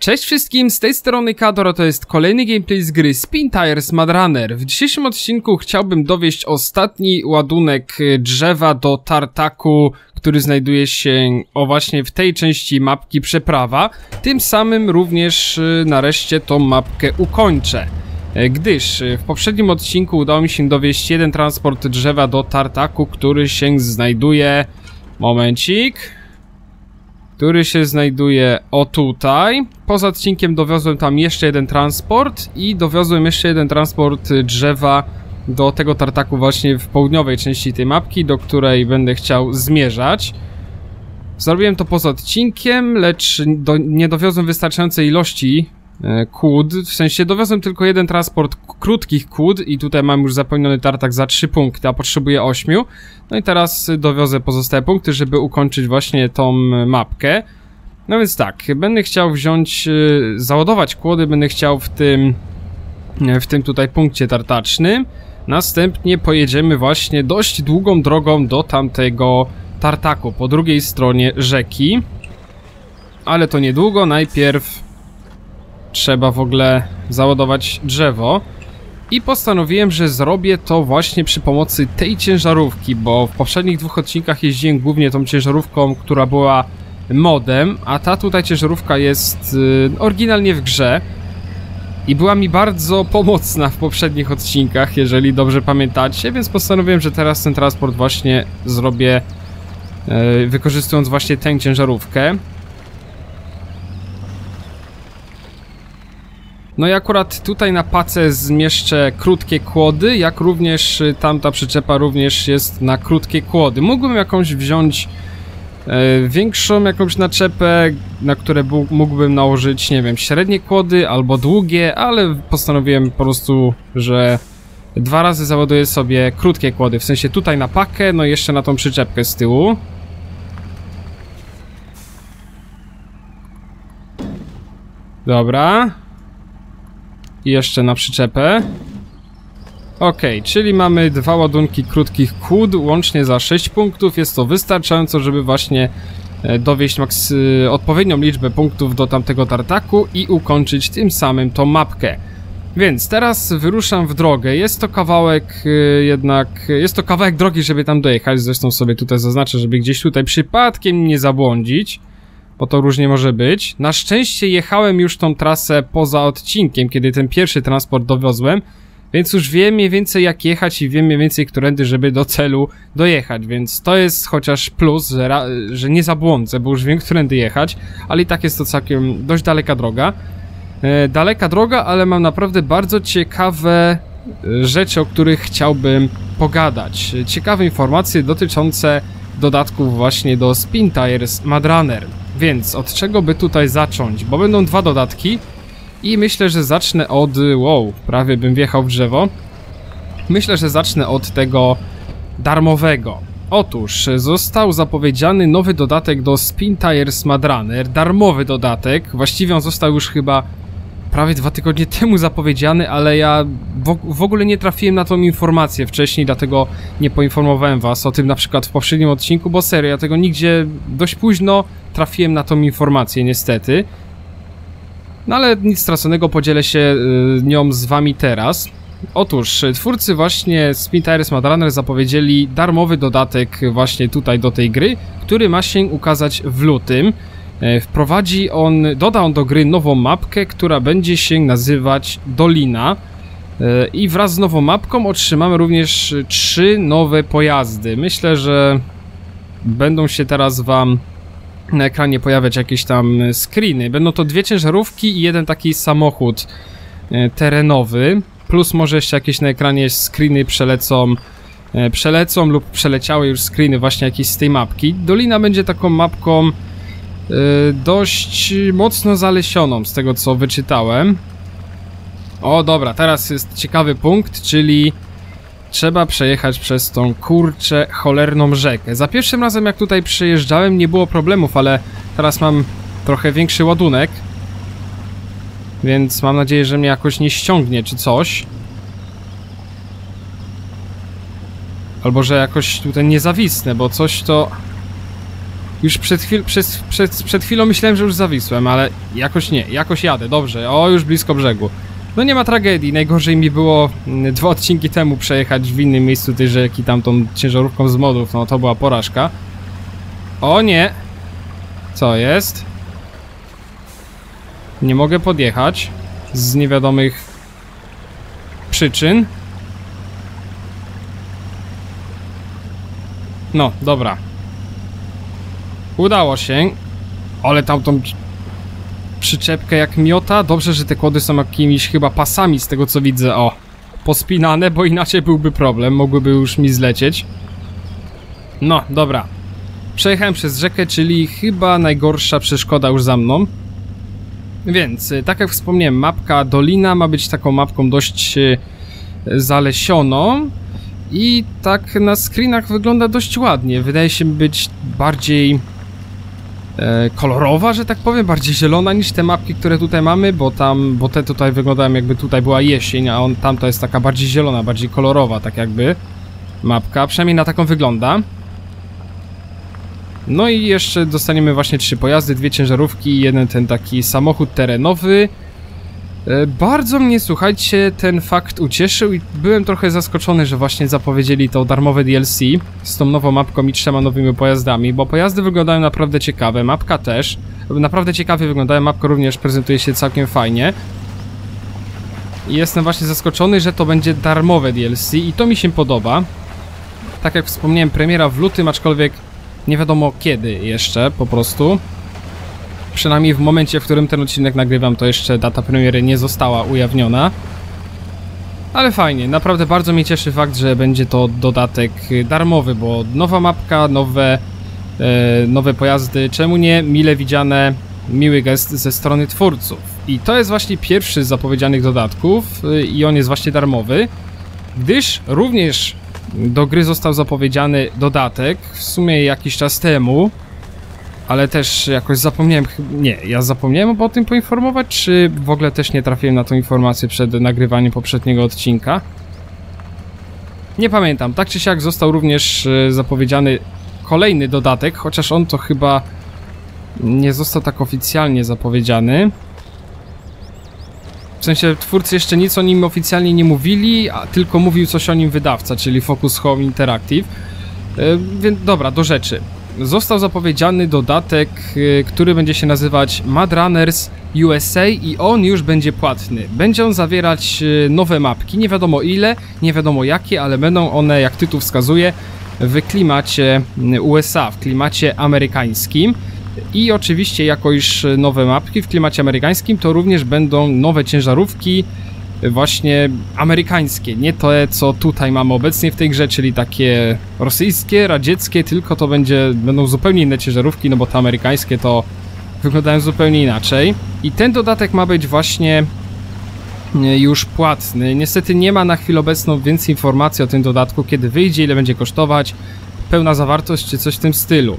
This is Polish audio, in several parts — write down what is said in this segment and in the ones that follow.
Cześć wszystkim, z tej strony Kador, to jest kolejny gameplay z gry Spin Tires Mad Runner. W dzisiejszym odcinku chciałbym dowieść ostatni ładunek y, drzewa do tartaku, który znajduje się o właśnie w tej części mapki przeprawa. Tym samym również y, nareszcie tą mapkę ukończę. E, Gdyż y, w poprzednim odcinku udało mi się dowieść jeden transport drzewa do tartaku, który się znajduje... Momencik który się znajduje o tutaj. Poza odcinkiem dowiozłem tam jeszcze jeden transport i dowiozłem jeszcze jeden transport drzewa do tego tartaku właśnie w południowej części tej mapki, do której będę chciał zmierzać. Zrobiłem to poza odcinkiem, lecz do, nie dowiozłem wystarczającej ilości e, kłód, w sensie dowiozłem tylko jeden transport krótkich kłód i tutaj mam już zapełniony tartak za 3 punkty, a potrzebuję 8. No i teraz dowiozę pozostałe punkty, żeby ukończyć właśnie tą mapkę. No więc tak, będę chciał wziąć, y, załadować kłody, będę chciał w tym, y, w tym tutaj punkcie tartacznym. Następnie pojedziemy właśnie dość długą drogą do tamtego tartaku, po drugiej stronie rzeki. Ale to niedługo, najpierw trzeba w ogóle załadować drzewo. I postanowiłem, że zrobię to właśnie przy pomocy tej ciężarówki, bo w poprzednich dwóch odcinkach jeździłem głównie tą ciężarówką, która była modem, a ta tutaj ciężarówka jest y, oryginalnie w grze i była mi bardzo pomocna w poprzednich odcinkach, jeżeli dobrze pamiętacie, więc postanowiłem, że teraz ten transport właśnie zrobię y, wykorzystując właśnie tę ciężarówkę. No i akurat tutaj na pacę zmieszczę krótkie kłody, jak również y, tamta przyczepa również jest na krótkie kłody. Mógłbym jakąś wziąć większą jakąś naczepę, na które mógłbym nałożyć, nie wiem, średnie kłody albo długie, ale postanowiłem po prostu, że dwa razy załaduję sobie krótkie kłody, w sensie tutaj na pakę, no i jeszcze na tą przyczepkę z tyłu. Dobra. I jeszcze na przyczepę. Okej, czyli mamy dwa ładunki krótkich kłód, łącznie za 6 punktów. Jest to wystarczająco, żeby właśnie e, dowieść maks y, odpowiednią liczbę punktów do tamtego tartaku i ukończyć tym samym tą mapkę. Więc teraz wyruszam w drogę. Jest to kawałek y, jednak... Jest to kawałek drogi, żeby tam dojechać. Zresztą sobie tutaj zaznaczę, żeby gdzieś tutaj przypadkiem nie zabłądzić bo to różnie może być. Na szczęście jechałem już tą trasę poza odcinkiem, kiedy ten pierwszy transport dowiozłem, więc już wiem mniej więcej jak jechać i wiem mniej więcej którędy, żeby do celu dojechać, więc to jest chociaż plus, że, ra- że nie zabłądzę, bo już wiem którędy jechać, ale i tak jest to całkiem dość daleka droga. E, daleka droga, ale mam naprawdę bardzo ciekawe e, rzeczy, o których chciałbym pogadać. Ciekawe informacje dotyczące dodatków właśnie do Spin Tires Mad Runner. Więc od czego by tutaj zacząć? Bo będą dwa dodatki i myślę, że zacznę od... Wow, prawie bym wjechał w drzewo. Myślę, że zacznę od tego darmowego. Otóż został zapowiedziany nowy dodatek do Spin Tires Runner, darmowy dodatek. Właściwie on został już chyba prawie dwa tygodnie temu zapowiedziany, ale ja w, w ogóle nie trafiłem na tą informację wcześniej, dlatego nie poinformowałem was o tym na przykład w poprzednim odcinku, bo serio, ja tego nigdzie dość późno trafiłem na tą informację niestety. No ale nic straconego, podzielę się y, nią z wami teraz. Otóż y, twórcy właśnie Spin Tires Mad zapowiedzieli darmowy dodatek właśnie tutaj do tej gry, który ma się ukazać w lutym. E, Wprowadzi on, doda on do gry nową mapkę, która będzie się nazywać Dolina. E, I wraz z nową mapką otrzymamy również e, trzy nowe pojazdy. Myślę, że będą się teraz wam na ekranie pojawiać jakieś tam e, screeny. Będą to dwie ciężarówki i jeden taki samochód e, terenowy. Plus może jeszcze jakieś na ekranie screeny przelecą e, przelecą lub przeleciały już screeny właśnie jakieś z tej mapki. Dolina będzie taką mapką dość mocno zalesioną z tego co wyczytałem. O dobra, teraz jest ciekawy punkt, czyli trzeba przejechać przez tą kurczę cholerną rzekę. Za pierwszym razem jak tutaj przejeżdżałem nie było problemów, ale teraz mam trochę większy ładunek. Więc mam nadzieję, że mnie jakoś nie ściągnie czy coś. Albo że jakoś tutaj nie zawisnę, bo coś to... Już przed, chwil, przed, przed, przed chwilą myślałem, że już zawisłem, ale jakoś nie, jakoś jadę, dobrze, o już blisko brzegu. No nie ma tragedii, najgorzej mi było mm, dwa odcinki temu przejechać w innym miejscu tej rzeki, tamtą ciężarówką z modów, no to była porażka. O nie! Co jest? Nie mogę podjechać z niewiadomych przyczyn. No, dobra. Udało się. Ale tamtą przyczepkę jak miota. Dobrze, że te kłody są jakimiś chyba pasami z tego co widzę. O, pospinane, bo inaczej byłby problem. Mogłyby już mi zlecieć. No, dobra. Przejechałem przez rzekę, czyli chyba najgorsza przeszkoda już za mną. Więc, y, tak jak wspomniałem, mapka Dolina ma być taką mapką dość y, zalesioną i tak na screenach wygląda dość ładnie. Wydaje się być bardziej kolorowa, że tak powiem, bardziej zielona niż te mapki, które tutaj mamy, bo tam, bo te tutaj wyglądają jakby tutaj była jesień, a on tam to jest taka bardziej zielona, bardziej kolorowa, tak jakby mapka, przynajmniej na taką wygląda. No i jeszcze dostaniemy właśnie trzy pojazdy, dwie ciężarówki, jeden ten taki samochód terenowy. E, bardzo mnie, słuchajcie, ten fakt ucieszył i byłem trochę zaskoczony, że właśnie zapowiedzieli to darmowe DLC z tą nową mapką i trzema nowymi pojazdami, bo pojazdy wyglądają naprawdę ciekawe, mapka też. Naprawdę ciekawie wyglądają, mapka również prezentuje się całkiem fajnie. I jestem właśnie zaskoczony, że to będzie darmowe DLC i to mi się podoba. Tak jak wspomniałem, premiera w lutym, aczkolwiek nie wiadomo kiedy jeszcze po prostu. Przynajmniej w momencie, w którym ten odcinek nagrywam, to jeszcze data premiery nie została ujawniona. Ale fajnie, naprawdę bardzo mnie cieszy fakt, że będzie to dodatek darmowy, bo nowa mapka, nowe, e, nowe pojazdy, czemu nie mile widziane, miły gest ze strony twórców. I to jest właśnie pierwszy z zapowiedzianych dodatków e, i on jest właśnie darmowy, gdyż również do gry został zapowiedziany dodatek, w sumie jakiś czas temu, ale też jakoś zapomniałem, nie, ja zapomniałem o tym poinformować, czy w ogóle też nie trafiłem na tą informację przed nagrywaniem poprzedniego odcinka? Nie pamiętam, tak czy siak został również e, zapowiedziany kolejny dodatek, chociaż on to chyba nie został tak oficjalnie zapowiedziany. W sensie twórcy jeszcze nic o nim oficjalnie nie mówili, a tylko mówił coś o nim wydawca, czyli Focus Home Interactive. Yy, więc dobra, do rzeczy. Został zapowiedziany dodatek, yy, który będzie się nazywać Mad Runners USA i on już będzie płatny. Będzie on zawierać yy, nowe mapki, nie wiadomo ile, nie wiadomo jakie, ale będą one, jak tytuł wskazuje, w klimacie USA, w klimacie amerykańskim. I oczywiście jako iż nowe mapki w klimacie amerykańskim to również będą nowe ciężarówki właśnie amerykańskie, nie to co tutaj mamy obecnie w tej grze, czyli takie rosyjskie, radzieckie, tylko to będzie, będą zupełnie inne ciężarówki, no bo te amerykańskie to wyglądają zupełnie inaczej. I ten dodatek ma być właśnie e, już płatny. Niestety nie ma na chwilę obecną więcej informacji o tym dodatku, kiedy wyjdzie, ile będzie kosztować, pełna zawartość czy coś w tym stylu.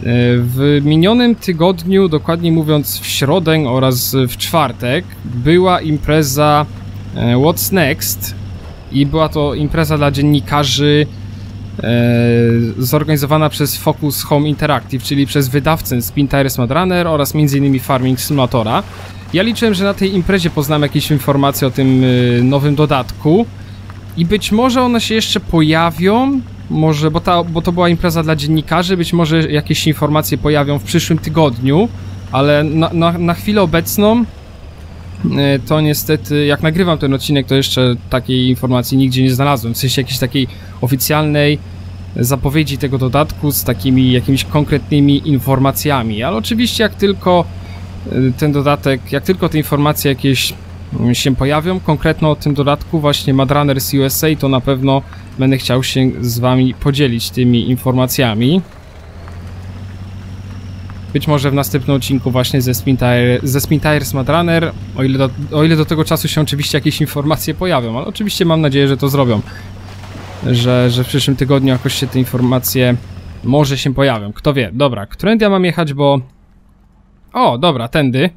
E, w minionym tygodniu, dokładnie mówiąc w środę oraz w czwartek, była impreza e, What's Next i była to impreza dla dziennikarzy e, zorganizowana przez Focus Home Interactive, czyli przez wydawcę Spin Tires Mad Runner oraz m.in. Farming Simulatora. Ja liczyłem, że na tej imprezie poznam jakieś informacje o tym nowym dodatku i być może one się jeszcze pojawią, może, bo, ta, bo to była impreza dla dziennikarzy, być może jakieś informacje pojawią w przyszłym tygodniu, ale na, na, na chwilę obecną e, to niestety, jak nagrywam ten odcinek, to jeszcze takiej informacji nigdzie nie znalazłem, w sensie jakiejś takiej oficjalnej zapowiedzi tego dodatku z takimi jakimiś konkretnymi informacjami, ale oczywiście jak tylko e, ten dodatek, jak tylko te informacje jakieś się pojawią konkretno o tym dodatku właśnie Mad Runners USA, to na pewno będę chciał się z wami podzielić tymi informacjami. Być może w następnym odcinku właśnie ze Spin, Tire, ze Spin Tires Mad Runner, o ile, do, o ile do tego czasu się oczywiście jakieś informacje pojawią, ale oczywiście mam nadzieję, że to zrobią. Że, że w przyszłym tygodniu jakoś się te informacje może się pojawią. Kto wie. Dobra, którędy ja mam jechać, bo... O, dobra, tędy.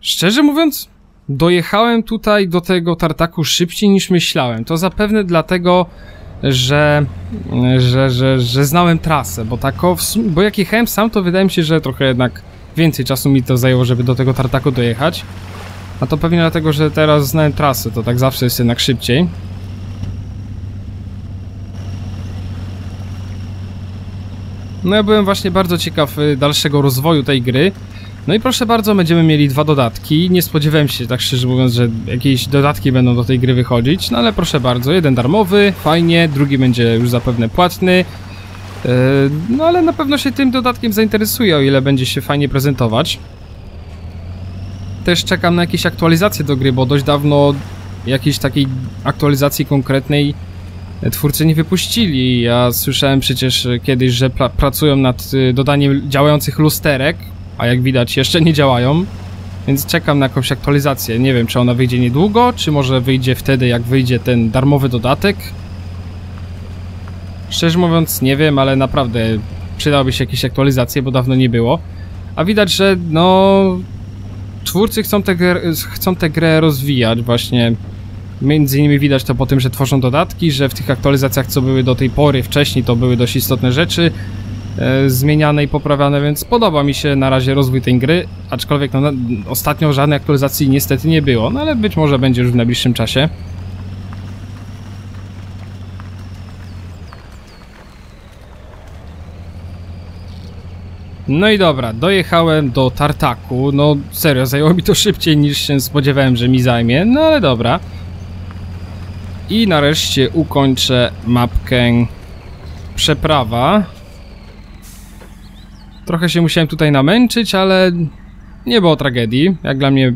Szczerze mówiąc, Dojechałem tutaj do tego tartaku szybciej niż myślałem. To zapewne dlatego, że, że, że, że znałem trasę, bo tak o, w sum- bo jak jechałem sam, to wydaje mi się, że trochę jednak więcej czasu mi to zajęło, żeby do tego tartaku dojechać. A to pewnie dlatego, że teraz znałem trasę, to tak zawsze jest jednak szybciej. No ja byłem właśnie bardzo ciekaw y, dalszego rozwoju tej gry. No i proszę bardzo, będziemy mieli dwa dodatki. Nie spodziewałem się, tak szczerze mówiąc, że jakieś dodatki będą do tej gry wychodzić. No ale proszę bardzo, jeden darmowy, fajnie, drugi będzie już zapewne płatny. Yy, No ale na pewno się tym dodatkiem zainteresuje, o ile będzie się fajnie prezentować. Też czekam na jakieś aktualizacje do gry, bo dość dawno jakiejś takiej aktualizacji konkretnej twórcy nie wypuścili. Ja słyszałem przecież kiedyś, że pra pracują nad dodaniem działających lusterek, a jak widać jeszcze nie działają. Więc czekam na jakąś aktualizację. Nie wiem, czy ona wyjdzie niedługo, czy może wyjdzie wtedy, jak wyjdzie ten darmowy dodatek. Szczerze mówiąc, nie wiem, ale naprawdę przydałoby się jakieś aktualizacje, bo dawno nie było. A widać, że no. Twórcy chcą tę grę, chcą tę grę rozwijać, właśnie. Między innymi widać to po tym, że tworzą dodatki, że w tych aktualizacjach, co były do tej pory wcześniej, to były dość istotne rzeczy zmieniane i poprawiane, więc podoba mi się na razie rozwój tej gry, aczkolwiek no, ostatnio żadnej aktualizacji niestety nie było, no ale być może będzie już w najbliższym czasie. No i dobra, dojechałem do Tartaku, no serio, zajęło mi to szybciej niż się spodziewałem, że mi zajmie, no ale dobra. I nareszcie ukończę mapkę przeprawa. Trochę się musiałem tutaj namęczyć, ale nie było tragedii. Jak dla mnie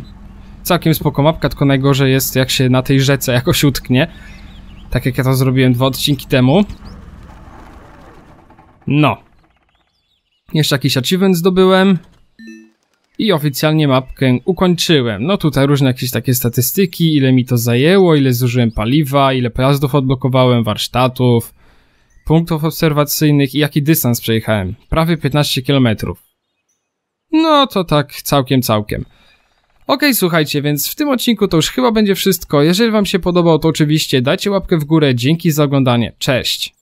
całkiem spoko mapka, tylko najgorzej jest jak się na tej rzece jakoś utknie. Tak jak ja to zrobiłem dwa odcinki temu. No. Jeszcze jakiś achievement zdobyłem. I oficjalnie mapkę ukończyłem. No tutaj różne jakieś takie statystyki, ile mi to zajęło, ile zużyłem paliwa, ile pojazdów odblokowałem, warsztatów, punktów obserwacyjnych i jaki dystans przejechałem. Prawie 15 km. No to tak całkiem, całkiem. Okej, słuchajcie, więc w tym odcinku to już chyba będzie wszystko. Jeżeli wam się podobał, to oczywiście dajcie łapkę w górę. Dzięki za oglądanie. Cześć!